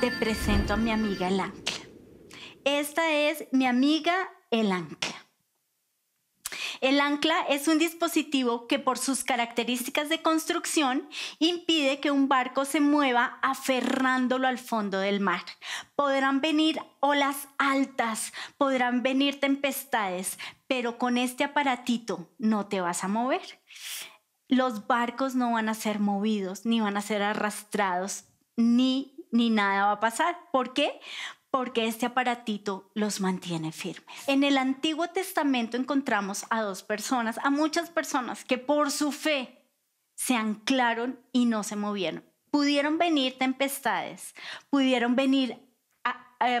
te presento a mi amiga el ancla. Esta es mi amiga el ancla. El ancla es un dispositivo que por sus características de construcción impide que un barco se mueva aferrándolo al fondo del mar. Podrán venir olas altas, podrán venir tempestades, pero con este aparatito no te vas a mover. Los barcos no van a ser movidos, ni van a ser arrastrados, ni, ni nada va a pasar. ¿Por qué? porque este aparatito los mantiene firmes. En el Antiguo Testamento encontramos a dos personas, a muchas personas que por su fe se anclaron y no se movieron. Pudieron venir tempestades, pudieron venir,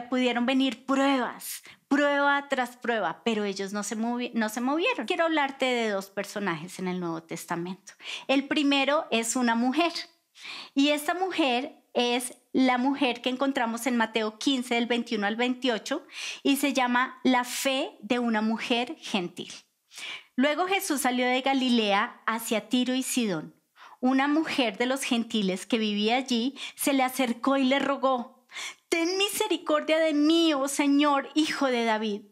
pudieron venir pruebas, prueba tras prueba, pero ellos no se, no se movieron. Quiero hablarte de dos personajes en el Nuevo Testamento. El primero es una mujer y esta mujer es la mujer que encontramos en Mateo 15 del 21 al 28 y se llama la fe de una mujer gentil. Luego Jesús salió de Galilea hacia Tiro y Sidón. Una mujer de los gentiles que vivía allí se le acercó y le rogó, Ten misericordia de mí, oh Señor, hijo de David,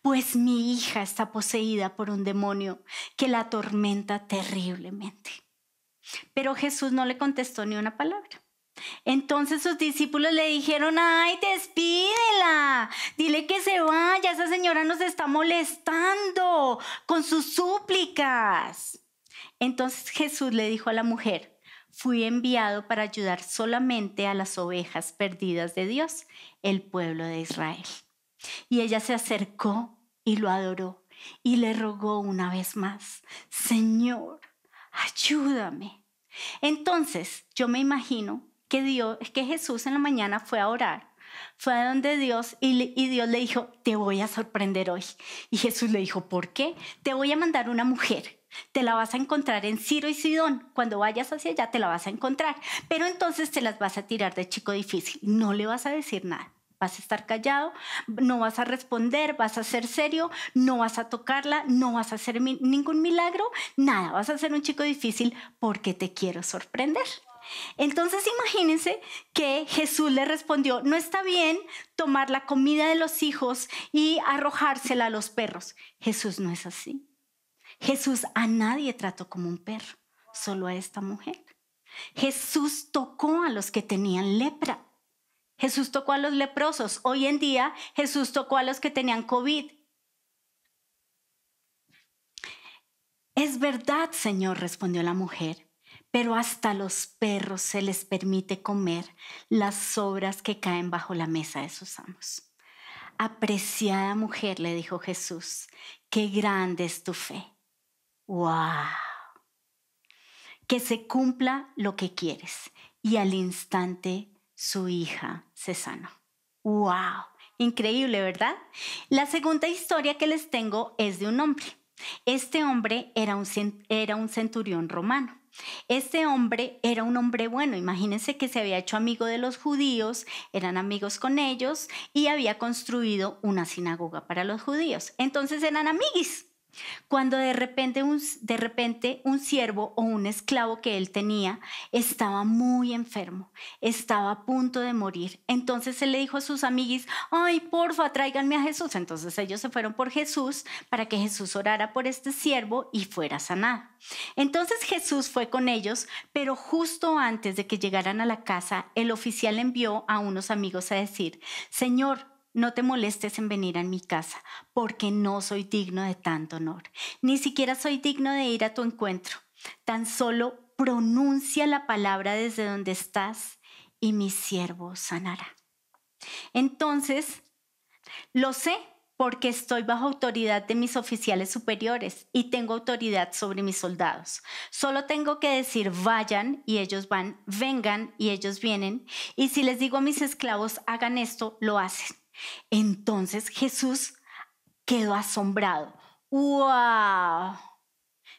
pues mi hija está poseída por un demonio que la atormenta terriblemente. Pero Jesús no le contestó ni una palabra. Entonces sus discípulos le dijeron, ay, despídela, dile que se vaya, esa señora nos está molestando con sus súplicas. Entonces Jesús le dijo a la mujer, fui enviado para ayudar solamente a las ovejas perdidas de Dios, el pueblo de Israel. Y ella se acercó y lo adoró y le rogó una vez más, Señor, ayúdame. Entonces yo me imagino que Dios, que Jesús en la mañana fue a orar, fue a donde Dios y, y Dios le dijo, te voy a sorprender hoy. Y Jesús le dijo, ¿por qué? Te voy a mandar una mujer. Te la vas a encontrar en Ciro y Sidón. Cuando vayas hacia allá te la vas a encontrar. Pero entonces te las vas a tirar de chico difícil. No le vas a decir nada. Vas a estar callado, no vas a responder, vas a ser serio, no vas a tocarla, no vas a hacer ningún milagro, nada, vas a ser un chico difícil porque te quiero sorprender. Entonces imagínense que Jesús le respondió, no está bien tomar la comida de los hijos y arrojársela a los perros. Jesús no es así. Jesús a nadie trató como un perro, solo a esta mujer. Jesús tocó a los que tenían lepra. Jesús tocó a los leprosos. Hoy en día Jesús tocó a los que tenían COVID. Es verdad, Señor, respondió la mujer pero hasta los perros se les permite comer las sobras que caen bajo la mesa de sus amos. Apreciada mujer, le dijo Jesús, qué grande es tu fe. ¡Wow! Que se cumpla lo que quieres. Y al instante su hija se sanó. ¡Wow! Increíble, ¿verdad? La segunda historia que les tengo es de un hombre. Este hombre era un, era un centurión romano. Este hombre era un hombre bueno, imagínense que se había hecho amigo de los judíos, eran amigos con ellos y había construido una sinagoga para los judíos. Entonces eran amiguis. Cuando de repente, un, de repente un siervo o un esclavo que él tenía estaba muy enfermo, estaba a punto de morir. Entonces él le dijo a sus amiguis, ay, porfa, tráiganme a Jesús. Entonces ellos se fueron por Jesús para que Jesús orara por este siervo y fuera sanado. Entonces Jesús fue con ellos, pero justo antes de que llegaran a la casa, el oficial envió a unos amigos a decir, Señor, no te molestes en venir a mi casa, porque no soy digno de tanto honor. Ni siquiera soy digno de ir a tu encuentro. Tan solo pronuncia la palabra desde donde estás y mi siervo sanará. Entonces, lo sé porque estoy bajo autoridad de mis oficiales superiores y tengo autoridad sobre mis soldados. Solo tengo que decir vayan y ellos van, vengan y ellos vienen. Y si les digo a mis esclavos hagan esto, lo hacen. Entonces Jesús quedó asombrado. ¡Wow!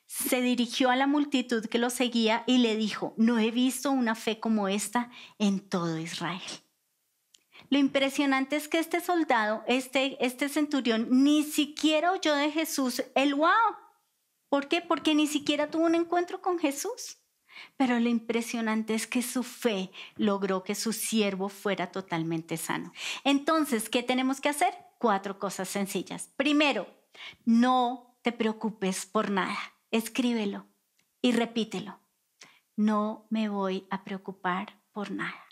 Se dirigió a la multitud que lo seguía y le dijo, no he visto una fe como esta en todo Israel. Lo impresionante es que este soldado, este, este centurión, ni siquiera oyó de Jesús el wow. ¿Por qué? Porque ni siquiera tuvo un encuentro con Jesús. Pero lo impresionante es que su fe logró que su siervo fuera totalmente sano. Entonces, ¿qué tenemos que hacer? Cuatro cosas sencillas. Primero, no te preocupes por nada. Escríbelo y repítelo. No me voy a preocupar por nada.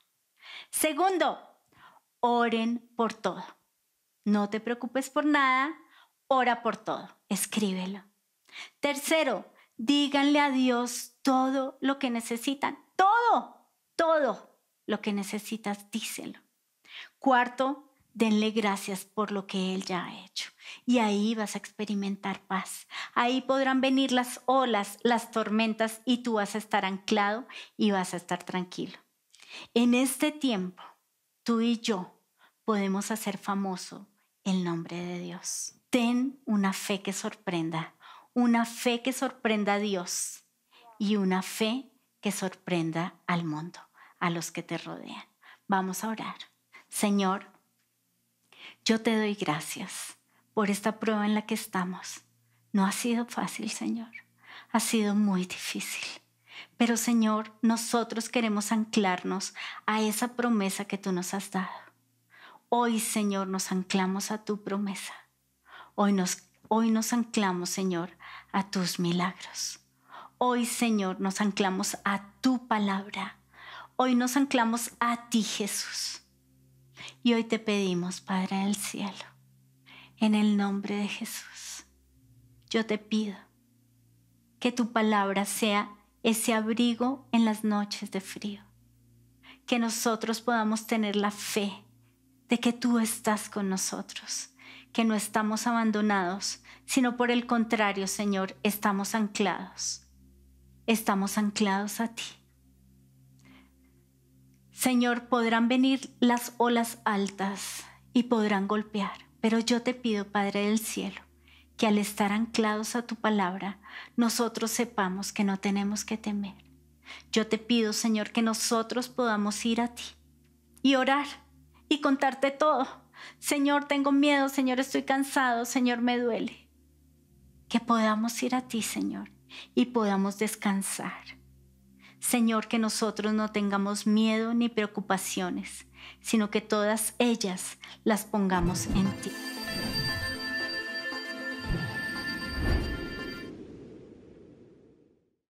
Segundo, oren por todo. No te preocupes por nada, ora por todo. Escríbelo. Tercero, díganle a Dios todo lo que necesitan. Todo, todo lo que necesitas, díselo. Cuarto, denle gracias por lo que Él ya ha hecho. Y ahí vas a experimentar paz. Ahí podrán venir las olas, las tormentas y tú vas a estar anclado y vas a estar tranquilo. En este tiempo, tú y yo podemos hacer famoso el nombre de Dios. Ten una fe que sorprenda, una fe que sorprenda a Dios y una fe que sorprenda al mundo, a los que te rodean. Vamos a orar. Señor, yo te doy gracias por esta prueba en la que estamos. No ha sido fácil, Señor. Ha sido muy difícil. Pero, Señor, nosotros queremos anclarnos a esa promesa que tú nos has dado. Hoy, Señor, nos anclamos a tu promesa. Hoy nos, hoy nos anclamos, Señor, a tus milagros. Hoy, Señor, nos anclamos a tu palabra. Hoy nos anclamos a ti, Jesús. Y hoy te pedimos, Padre del cielo, en el nombre de Jesús, yo te pido que tu palabra sea ese abrigo en las noches de frío. Que nosotros podamos tener la fe de que tú estás con nosotros, que no estamos abandonados, sino por el contrario, Señor, estamos anclados. Estamos anclados a ti. Señor, podrán venir las olas altas y podrán golpear, pero yo te pido, Padre del cielo, que al estar anclados a tu palabra, nosotros sepamos que no tenemos que temer. Yo te pido, Señor, que nosotros podamos ir a ti y orar y contarte todo. Señor, tengo miedo, Señor, estoy cansado, Señor, me duele. Que podamos ir a ti, Señor, y podamos descansar. Señor, que nosotros no tengamos miedo ni preocupaciones, sino que todas ellas las pongamos en ti.